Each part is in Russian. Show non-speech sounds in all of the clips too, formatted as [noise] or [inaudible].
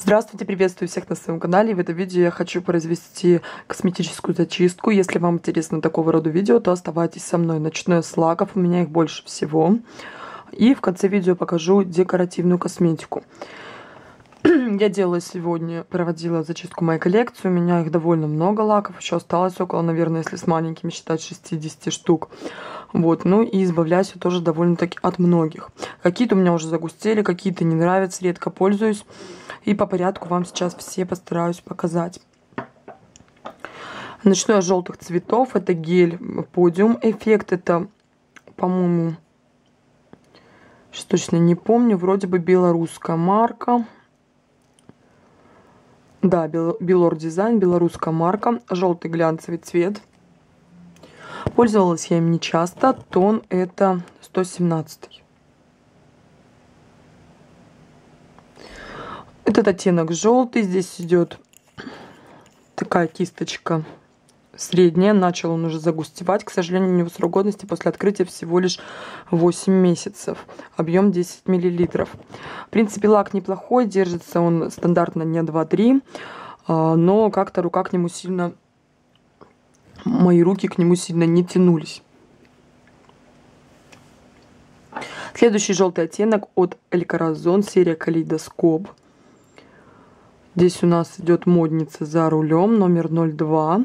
Здравствуйте, приветствую всех на своем канале. В этом видео я хочу произвести косметическую зачистку. Если вам интересно такого рода видео, то оставайтесь со мной. Начну я с лаков, у меня их больше всего. И в конце видео покажу декоративную косметику. [clears throat] Я делала сегодня, проводила зачистку моей коллекции. У меня их довольно много лаков. Еще осталось около, наверное, если с маленькими считать, 60 штук. Вот, ну и избавляюсь я тоже довольно-таки от многих. Какие-то у меня уже загустели, какие-то не нравятся, редко пользуюсь. И по порядку вам сейчас все постараюсь показать. Начну я с желтых цветов. Это гель Podium эффект. Это, по-моему, сейчас точно не помню. Вроде бы белорусская марка. Да, Белор Дизайн, белорусская марка. Желтый глянцевый цвет. Пользовалась я им не часто. Тон это 117. Этот оттенок желтый. Здесь идет такая кисточка средняя. Начал он уже загустевать. К сожалению, у него срок годности после открытия всего лишь 8 месяцев. Объем 10 миллилитров. В принципе, лак неплохой. Держится он стандартно не 2-3. А, но как-то рука к нему сильно... Мои руки к нему сильно не тянулись. Следующий желтый оттенок от Элькаразон, серия Калейдоскоп. Здесь у нас идет модница за рулем, номер 02.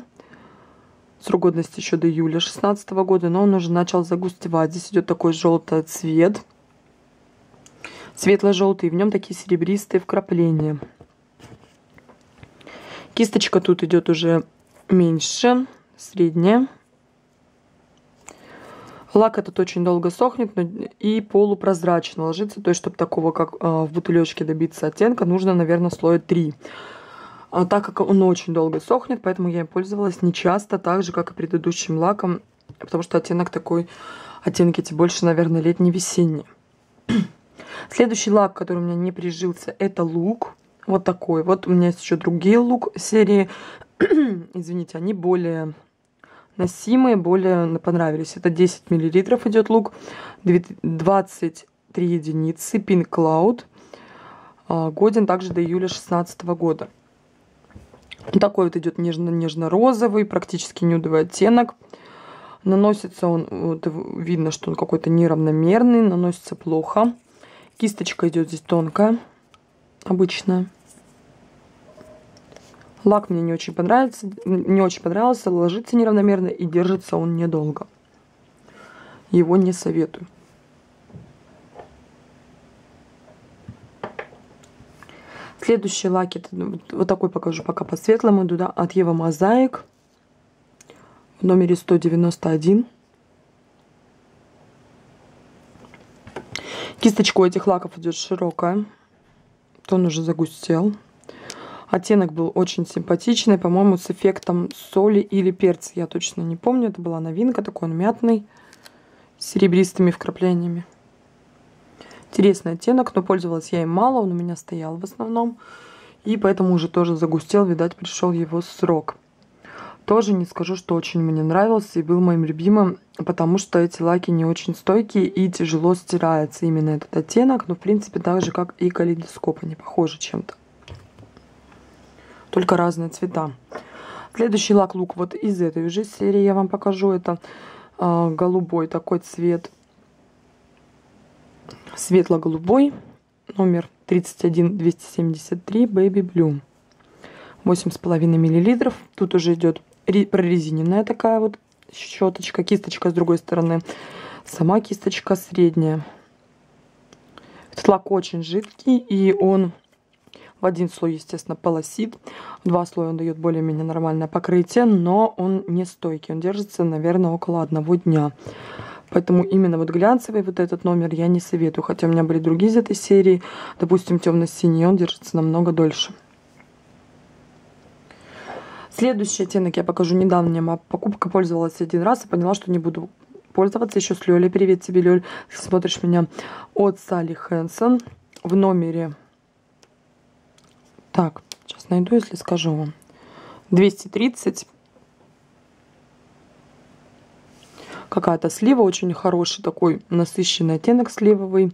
Срок годности еще до июля 2016 года, но он уже начал загустевать. Здесь идет такой желтый цвет. Светло-желтый, в нем такие серебристые вкрапления. Кисточка тут идет уже меньше, средняя. Лак этот очень долго сохнет и полупрозрачно ложится. То есть, чтобы такого, как а, в бутылечке добиться оттенка, нужно, наверное, слоя 3. А так как он очень долго сохнет, поэтому я им пользовалась не часто, так же, как и предыдущим лаком. Потому что оттенок такой, оттенки эти больше, наверное, летний-весенний. [clears throat] Следующий лак, который у меня не прижился, это лук. Вот такой. Вот у меня есть еще другие лук серии. [clears throat] Извините, они более носимые, более понравились. Это 10 миллилитров идет лук, 23 единицы, Pink Cloud. А, годен также до июля 2016 года. Такой вот идет нежно-нежно-розовый, практически нюдовый оттенок. Наносится он, вот видно, что он какой-то неравномерный, наносится плохо. Кисточка идет здесь тонкая, обычная. Лак мне не очень понравился, не очень понравился, ложится неравномерно и держится он недолго. Его не советую. Следующий лак, это, ну, вот такой покажу пока по светлому, иду, да, от Ева Мозаик в номере 191. Кисточка у этих лаков идет широкая, тон уже загустел. Оттенок был очень симпатичный, по-моему, с эффектом соли или перца. Я точно не помню, это была новинка, такой он мятный, с серебристыми вкраплениями. Интересный оттенок, но пользовалась я им мало, он у меня стоял в основном. И поэтому уже тоже загустел, видать, пришел его срок. Тоже не скажу, что очень мне нравился и был моим любимым, потому что эти лаки не очень стойкие и тяжело стирается именно этот оттенок. Но, в принципе, так же, как и калейдоскоп, они похожи чем-то только разные цвета. Следующий лак лук вот из этой уже серии я вам покажу. Это э, голубой такой цвет. Светло-голубой. Номер 31273 Baby Blue. 8,5 миллилитров. Тут уже идет прорезиненная такая вот щеточка. Кисточка с другой стороны. Сама кисточка средняя. Этот лак очень жидкий и он в один слой, естественно, полосит. В два слоя он дает более-менее нормальное покрытие, но он не стойкий. Он держится, наверное, около одного дня. Поэтому именно вот глянцевый вот этот номер я не советую. Хотя у меня были другие из этой серии. Допустим, темно-синий, он держится намного дольше. Следующий оттенок я покажу недавно. Покупка пользовалась один раз и поняла, что не буду пользоваться еще с Лёлей. Привет тебе, Лёль. Смотришь меня от Салли Хэнсон в номере так, сейчас найду, если скажу вам. 230. Какая-то слива, очень хороший такой насыщенный оттенок сливовый,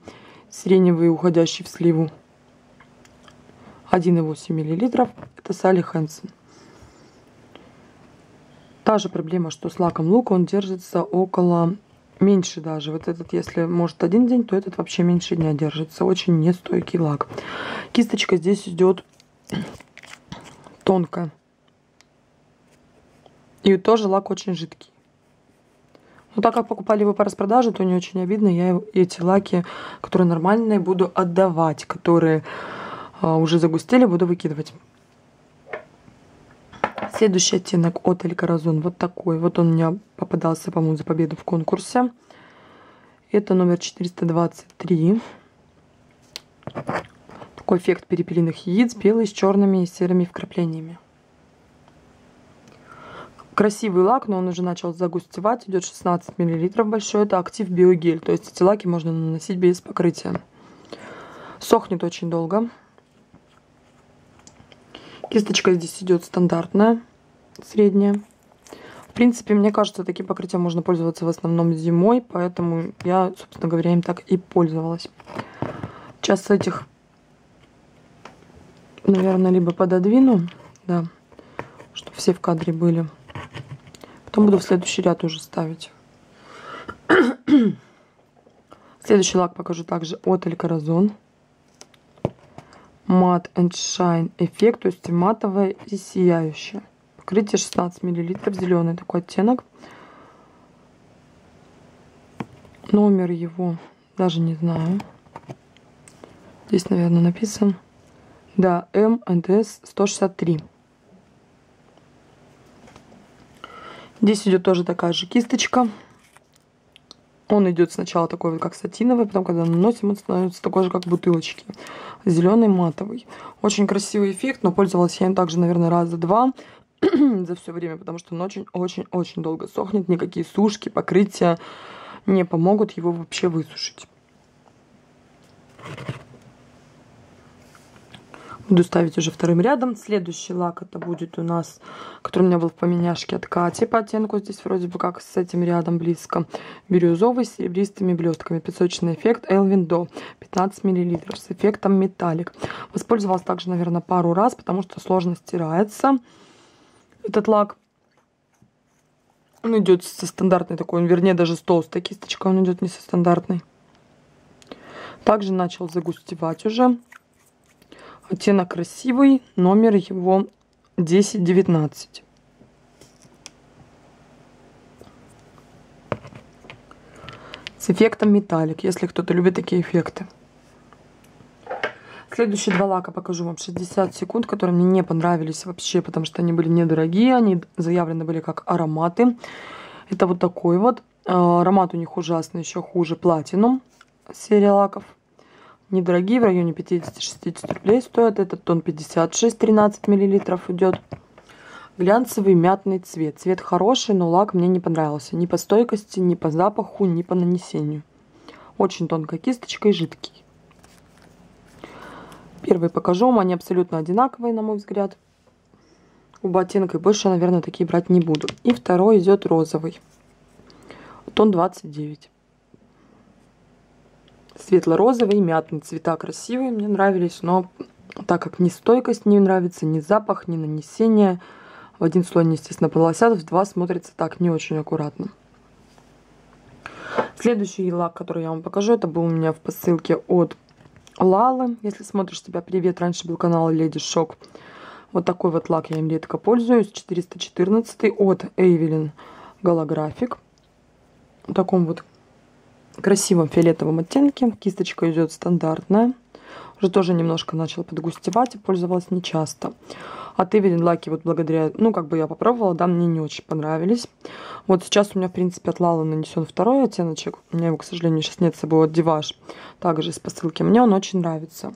сиреневый, уходящий в сливу. 1,8 мл. Это Салли Хэнсон. Та же проблема, что с лаком лук, он держится около меньше даже. Вот этот, если может один день, то этот вообще меньше дня держится. Очень нестойкий лак. Кисточка здесь идет тонкая. И тоже лак очень жидкий. Но так как покупали его по распродаже, то не очень обидно. Я эти лаки, которые нормальные, буду отдавать. Которые а, уже загустели, буду выкидывать. Следующий оттенок от Эль Коразон вот такой. Вот он у меня попадался, по-моему, за победу в конкурсе. Это номер 423. Эффект перепелиных яиц, белый с черными и серыми вкраплениями. Красивый лак, но он уже начал загустевать. Идет 16 мл большой. Это актив биогель. То есть эти лаки можно наносить без покрытия. Сохнет очень долго. Кисточка здесь идет стандартная средняя. В принципе, мне кажется, таким покрытием можно пользоваться в основном зимой, поэтому я, собственно говоря, им так и пользовалась. Сейчас с этих, наверное, либо пододвину, да, чтобы все в кадре были. Потом буду в следующий ряд уже ставить. [clears throat] Следующий лак покажу также от Эль Corazon. Matte and Shine эффект, то есть матовое и сияющее. Покрытие 16 мл, зеленый такой оттенок. Номер его даже не знаю. Здесь, наверное, написан. Да, МНДС 163. Здесь идет тоже такая же кисточка. Он идет сначала такой вот как сатиновый, потом когда наносим, он становится такой же как бутылочки. Зеленый матовый. Очень красивый эффект, но пользовалась я им также, наверное, раза два. [clears throat] за все время, потому что он очень-очень-очень долго сохнет. Никакие сушки, покрытия не помогут его вообще высушить. Буду ставить уже вторым рядом. Следующий лак это будет у нас, который у меня был в поменяшке от Кати по оттенку. Здесь вроде бы как с этим рядом близко. Бирюзовый с серебристыми блестками. Песочный эффект Elvin Do. 15 мл с эффектом металлик. Воспользовалась также, наверное, пару раз, потому что сложно стирается этот лак. Он идет со стандартной такой, вернее даже с толстой кисточкой, он идет не со стандартной. Также начал загустевать уже. Оттенок красивый, номер его 1019. С эффектом металлик, если кто-то любит такие эффекты. Следующие два лака покажу вам 60 секунд, которые мне не понравились вообще, потому что они были недорогие. Они заявлены были как ароматы. Это вот такой вот. А, аромат у них ужасный, еще хуже платинум серия лаков. Недорогие, в районе 50-60 рублей стоят. Этот тон 56, 13 миллилитров идет. Глянцевый мятный цвет. Цвет хороший, но лак мне не понравился. Ни по стойкости, ни по запаху, ни по нанесению. Очень тонкая кисточка и жидкий. Первый покажу вам, они абсолютно одинаковые, на мой взгляд. Оба оттенка, и больше, наверное, такие брать не буду. И второй идет розовый. Тон 29. Светло-розовый, мятный цвета красивые, мне нравились, но так как ни стойкость не нравится, ни запах, ни нанесение, в один слой они, естественно, полосят, в два смотрится так не очень аккуратно. Следующий лак, который я вам покажу, это был у меня в посылке от Лалы. Если смотришь тебя, привет. Раньше был канал Леди Шок. Вот такой вот лак я им редко пользуюсь. 414 от Эйвелин Голографик. В таком вот красивом фиолетовом оттенке. Кисточка идет стандартная. Уже тоже немножко начала подгустевать и пользовалась нечасто. От Evelyn лаки вот благодаря, ну, как бы я попробовала, да, мне не очень понравились. Вот сейчас у меня, в принципе, от Лала нанесен второй оттеночек. У меня его, к сожалению, сейчас нет с собой от Диваш. Также из посылки. Мне он очень нравится.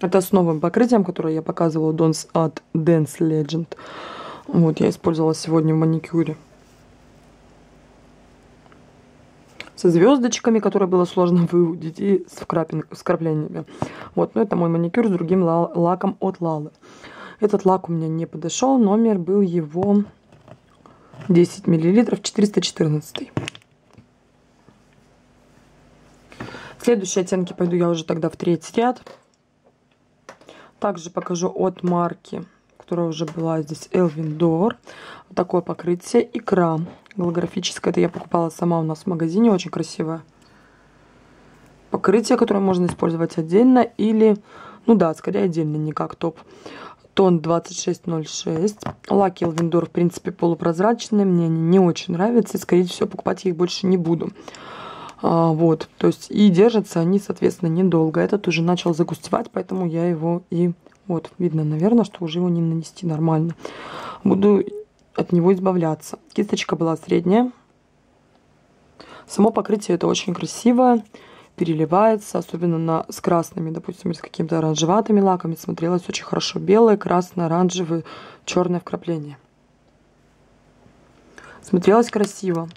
Это с новым покрытием, которое я показывала Dons от Dance Legend. Вот, я использовала сегодня в маникюре. Со звездочками, которые было сложно выудить, и с, вкрапин, с краплениями. Вот, но это мой маникюр с другим лаком от Лалы. Этот лак у меня не подошел, номер был его 10 мл, 414. Следующие оттенки пойду я уже тогда в третий ряд. Также покажу от марки, которая уже была здесь, Dor. Вот такое покрытие. Икра голографическая. Это я покупала сама у нас в магазине. Очень красивое покрытие, которое можно использовать отдельно или, ну да, скорее отдельно, не как топ. Тон 2606. Лаки Dor, в принципе, полупрозрачные. Мне они не очень нравятся. И, скорее всего, покупать их больше не буду. А, вот, то есть и держатся они, соответственно, недолго. Этот уже начал загустевать, поэтому я его и... Вот, видно, наверное, что уже его не нанести нормально. Буду от него избавляться. Кисточка была средняя. Само покрытие это очень красивое, переливается, особенно на, с красными, допустим, с какими-то оранжеватыми лаками. Смотрелось очень хорошо. Белое, красное, оранжевое, черное вкрапление. Смотрелось красиво.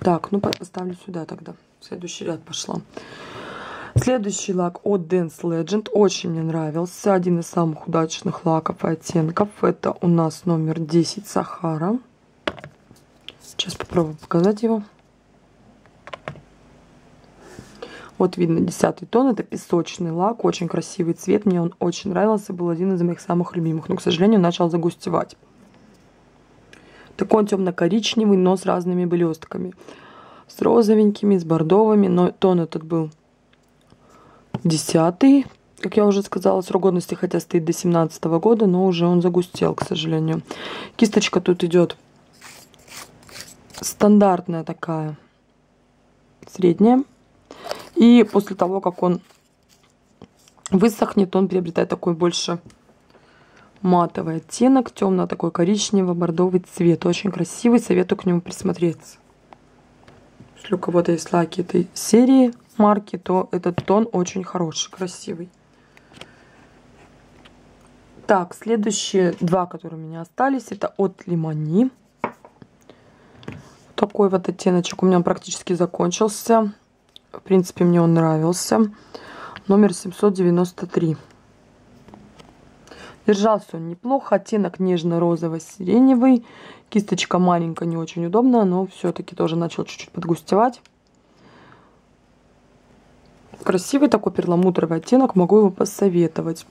Так, ну поставлю сюда тогда. В следующий ряд пошла. Следующий лак от Dance Legend. Очень мне нравился. Один из самых удачных лаков и оттенков. Это у нас номер 10 Сахара. Сейчас попробую показать его. Вот видно десятый тон. Это песочный лак. Очень красивый цвет. Мне он очень нравился. Был один из моих самых любимых. Но, к сожалению, начал загустевать. Такой он темно-коричневый, но с разными блестками. С розовенькими, с бордовыми. Но тон этот был десятый. Как я уже сказала, срок годности хотя стоит до 17 года, но уже он загустел, к сожалению. Кисточка тут идет стандартная такая, средняя. И после того, как он высохнет, он приобретает такой больше матовый оттенок, темно такой коричнево-бордовый цвет. Очень красивый, советую к нему присмотреться. Если у кого-то есть лаки этой серии марки, то этот тон очень хороший, красивый. Так, следующие два, которые у меня остались, это от Лимани. Такой вот оттеночек у меня практически закончился. В принципе, мне он нравился. Номер 793. Держался он неплохо, оттенок нежно-розово-сиреневый. Кисточка маленькая, не очень удобная, но все-таки тоже начал чуть-чуть подгустевать. Красивый такой перламутровый оттенок, могу его посоветовать.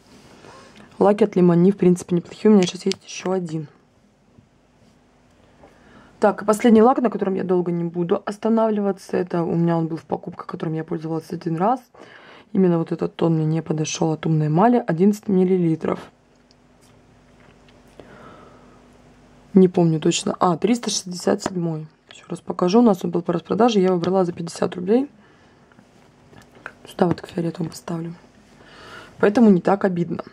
Лаки от Лимони, в принципе, неплохие. У меня сейчас есть еще один. Так, и последний лак, на котором я долго не буду останавливаться. Это у меня он был в покупках, которым я пользовалась один раз. Именно вот этот тон мне не подошел от умной эмали. 11 миллилитров. Не помню точно. А, 367. Еще раз покажу. У нас он был по распродаже. Я его брала за 50 рублей. Сюда вот к фиолетовому поставлю. Поэтому не так обидно.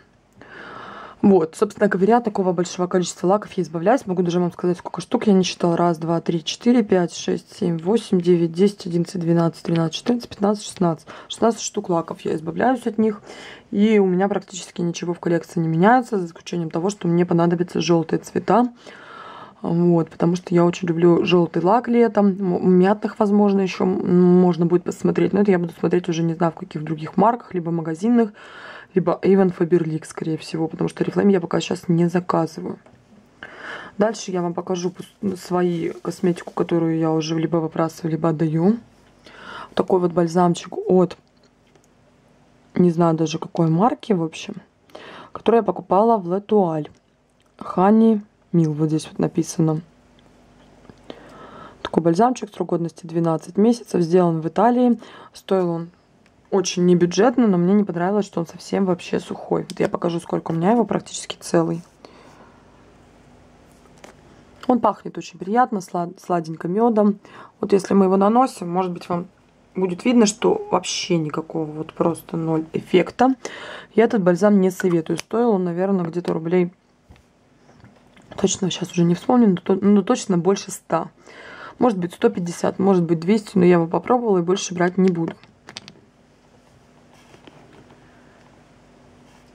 Вот, собственно говоря, такого большого количества лаков я избавляюсь. Могу даже вам сказать, сколько штук я не считала. Раз, два, три, четыре, пять, шесть, семь, восемь, девять, десять, одиннадцать, двенадцать, тринадцать, четырнадцать, пятнадцать, шестнадцать. Шестнадцать штук лаков я избавляюсь от них. И у меня практически ничего в коллекции не меняется, за исключением того, что мне понадобятся желтые цвета. Вот, потому что я очень люблю желтый лак летом. Мятных, возможно, еще можно будет посмотреть. Но это я буду смотреть уже не знаю в каких других марках, либо магазинных, либо Avon Faberlic, скорее всего. Потому что Oriflame я пока сейчас не заказываю. Дальше я вам покажу свои косметику, которую я уже либо выбрасываю, либо отдаю. Такой вот бальзамчик от, не знаю даже какой марки, в общем, который я покупала в Латуаль. Honey Мил, вот здесь вот написано. Такой бальзамчик, срок годности 12 месяцев, сделан в Италии. Стоил он очень небюджетно, но мне не понравилось, что он совсем вообще сухой. Вот я покажу, сколько у меня его практически целый. Он пахнет очень приятно, слад, сладенько медом. Вот если мы его наносим, может быть, вам будет видно, что вообще никакого вот просто ноль эффекта. Я этот бальзам не советую. Стоил он, наверное, где-то рублей точно сейчас уже не вспомню, но, но точно больше 100. Может быть 150, может быть 200, но я его попробовала и больше брать не буду.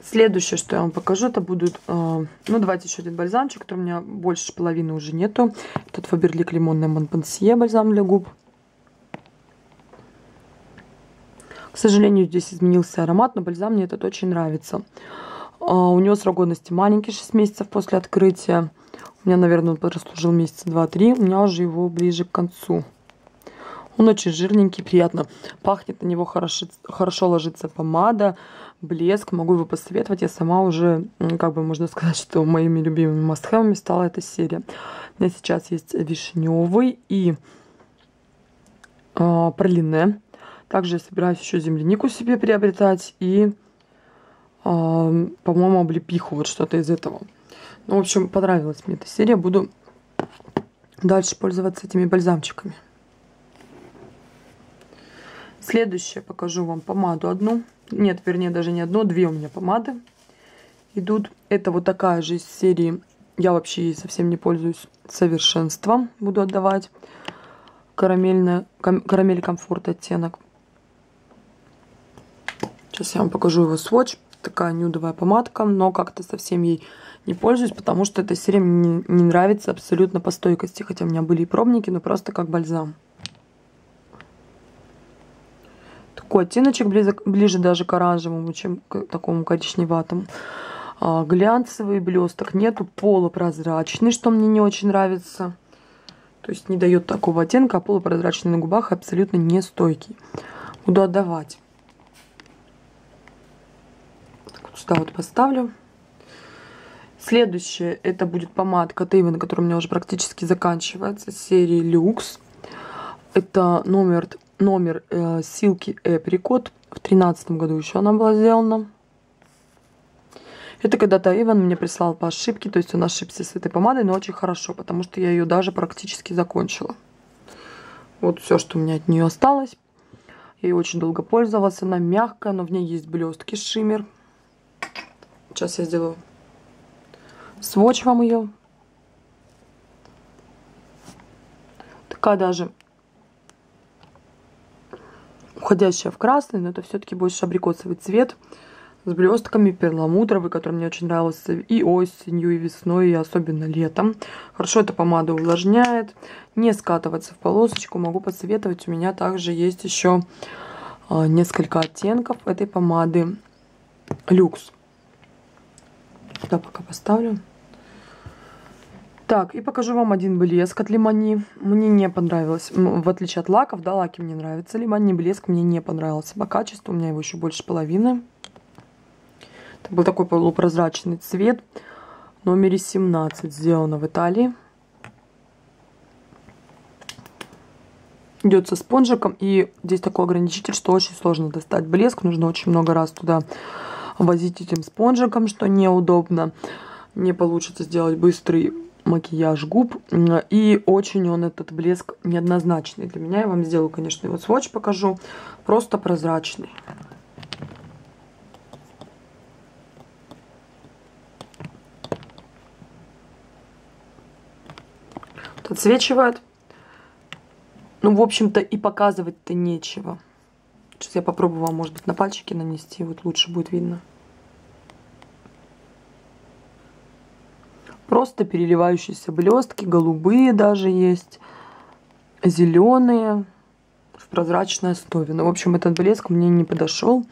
Следующее, что я вам покажу, это будут, э, ну давайте еще один бальзамчик, который у меня больше половины уже нету. Этот Фаберлик лимонный Монпансье бальзам для губ. К сожалению, здесь изменился аромат, но бальзам мне этот очень нравится. А, у него срок годности маленький, 6 месяцев после открытия. У меня, наверное, он прослужил месяца 2-3. У меня уже его ближе к концу. Он очень жирненький, приятно пахнет, на него хорошо, хорошо ложится помада, блеск. Могу его посоветовать. Я сама уже, как бы можно сказать, [laughs] что моими любимыми мастхэвами стала эта серия. У меня сейчас есть вишневый и э, пролине. Также я собираюсь еще землянику себе приобретать и, по-моему, облепиху, вот что-то из этого. Ну, в общем, понравилась мне эта серия. Буду дальше пользоваться этими бальзамчиками. Следующее покажу вам помаду одну. Нет, вернее, даже не одну, две у меня помады идут. Это вот такая же из серии. Я вообще ей совсем не пользуюсь. Совершенством буду отдавать. Карамельная, карамель комфорт оттенок. Сейчас я вам покажу его сводч. Такая нюдовая помадка, но как-то совсем ей не пользуюсь, потому что эта серия мне не нравится абсолютно по стойкости. Хотя у меня были и пробники, но просто как бальзам. Такой оттеночек ближе, ближе даже к оранжевому, чем к такому коричневатому. А, глянцевый блесток нету, полупрозрачный, что мне не очень нравится. То есть не дает такого оттенка, а полупрозрачный на губах абсолютно не стойкий. Буду отдавать. Сюда вот поставлю. Следующее, это будет помадка Тейвен, которая у меня уже практически заканчивается, серии Люкс. Это номер номер э, Silky Apricot. В тринадцатом году еще она была сделана. Это когда-то Иван мне прислал по ошибке, то есть он ошибся с этой помадой, но очень хорошо, потому что я ее даже практически закончила. Вот все, что у меня от нее осталось. Я ей очень долго пользовалась, она мягкая, но в ней есть блестки шиммер. Сейчас я сделаю сводч вам ее. Такая даже уходящая в красный, но это все-таки больше абрикосовый цвет с блестками перламутровый, который мне очень нравился и осенью, и весной, и особенно летом. Хорошо эта помада увлажняет, не скатывается в полосочку. Могу посоветовать, у меня также есть еще а, несколько оттенков этой помады люкс. Сюда пока поставлю. Так, и покажу вам один блеск от Лимани. Мне не понравилось, в отличие от лаков, да, лаки мне нравятся. Лимани блеск мне не понравился по качеству, у меня его еще больше половины. Это был такой полупрозрачный цвет. Номере 17 сделано в Италии. Идет со спонжиком. И здесь такой ограничитель, что очень сложно достать блеск. Нужно очень много раз туда возить этим спонжиком, что неудобно. Не получится сделать быстрый макияж губ. И очень он, этот блеск, неоднозначный для меня. Я вам сделаю, конечно, его сводч покажу. Просто прозрачный. Отсвечивает. Ну, в общем-то, и показывать-то нечего. Сейчас я вам, может быть, на пальчики нанести. Вот лучше будет видно. Просто переливающиеся блестки, голубые даже есть, зеленые в прозрачной основе. Ну, в общем, этот блеск мне не подошел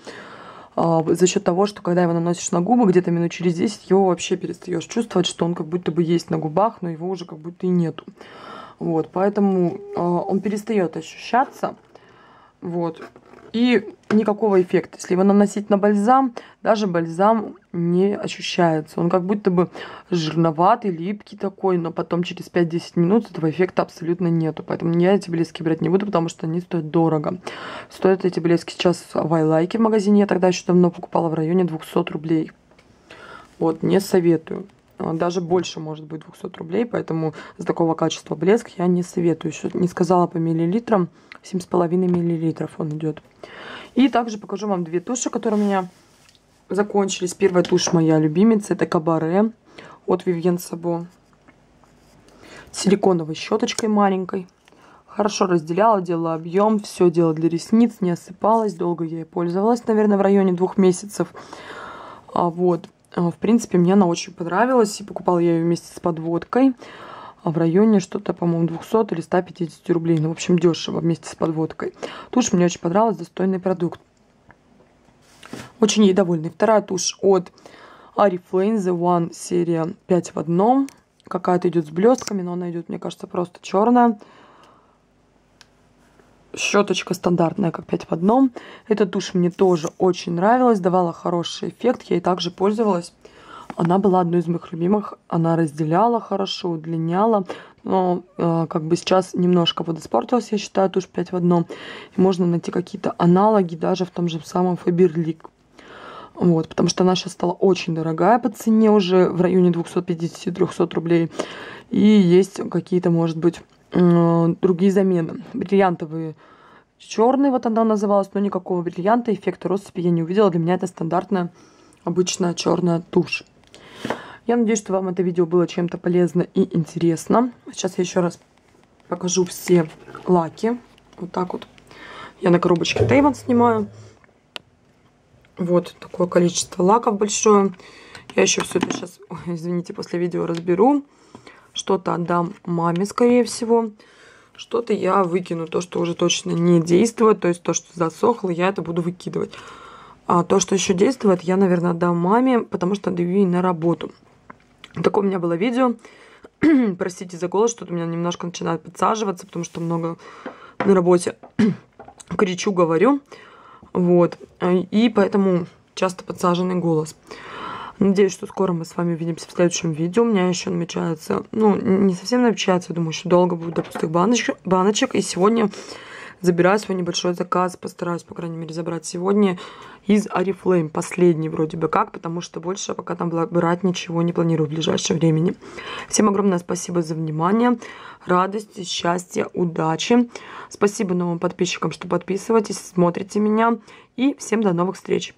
а, за счет того, что когда его наносишь на губы, где-то минут через 10 его вообще перестаешь чувствовать, что он как будто бы есть на губах, но его уже как будто и нету. Вот, поэтому а, он перестает ощущаться. Вот. И никакого эффекта. Если его наносить на бальзам, даже бальзам не ощущается. Он как будто бы жирноватый, липкий такой, но потом через 5-10 минут этого эффекта абсолютно нету. Поэтому я эти блески брать не буду, потому что они стоят дорого. Стоят эти блески сейчас в Айлайке в магазине. Я тогда еще давно покупала в районе 200 рублей. Вот, не советую. Даже больше может быть 200 рублей, поэтому за такого качества блеск я не советую. Еще не сказала по миллилитрам. 7,5 миллилитров он идет. И также покажу вам две туши, которые у меня закончились. Первая тушь моя любимица, это Кабаре от Vivienne Sabo. Силиконовой щеточкой маленькой. Хорошо разделяла, делала объем, все делала для ресниц, не осыпалась. Долго я ей пользовалась, наверное, в районе двух месяцев. А вот, в принципе, мне она очень понравилась. И покупала я ее вместе с подводкой. А в районе что-то, по-моему, 200 или 150 рублей. Ну, в общем, дешево вместе с подводкой. Тушь мне очень понравилась, достойный продукт. Очень ей довольны. Вторая тушь от Oriflame The One серия 5 в одном. Какая-то идет с блестками, но она идет, мне кажется, просто черная. Щеточка стандартная, как 5 в одном. Эта тушь мне тоже очень нравилась, давала хороший эффект. Я ей также пользовалась. Она была одной из моих любимых. Она разделяла хорошо, удлиняла. Но э, как бы сейчас немножко вот испортилась, я считаю, тушь 5 в одном. И можно найти какие-то аналоги даже в том же самом Faberlic. Вот, потому что она сейчас стала очень дорогая по цене уже в районе 250-300 рублей. И есть какие-то, может быть, другие замены. Бриллиантовые черный, вот она называлась, но никакого бриллианта, эффекта россыпи я не увидела. Для меня это стандартная обычная черная тушь. Я надеюсь, что вам это видео было чем-то полезно и интересно. Сейчас я еще раз покажу все лаки. Вот так вот. Я на коробочке Тейван снимаю. Вот такое количество лаков большое. Я еще все это сейчас, ой, извините, после видео разберу. Что-то отдам маме, скорее всего. Что-то я выкину, то, что уже точно не действует. То есть то, что засохло, я это буду выкидывать. А то, что еще действует, я, наверное, отдам маме, потому что отдаю ей на работу. Такое у меня было видео. [clears throat] Простите за голос, что-то у меня немножко начинает подсаживаться, потому что много на работе [clears throat] кричу, говорю. Вот. И поэтому часто подсаженный голос. Надеюсь, что скоро мы с вами увидимся в следующем видео. У меня еще намечается, ну, не совсем намечается, думаю, еще долго будет до пустых баночек. баночек. И сегодня забираю свой небольшой заказ. Постараюсь, по крайней мере, забрать сегодня из Арифлейм. Последний вроде бы как, потому что больше пока там брать ничего не планирую в ближайшее времени. Всем огромное спасибо за внимание. Радости, счастья, удачи. Спасибо новым подписчикам, что подписываетесь, смотрите меня. И всем до новых встреч.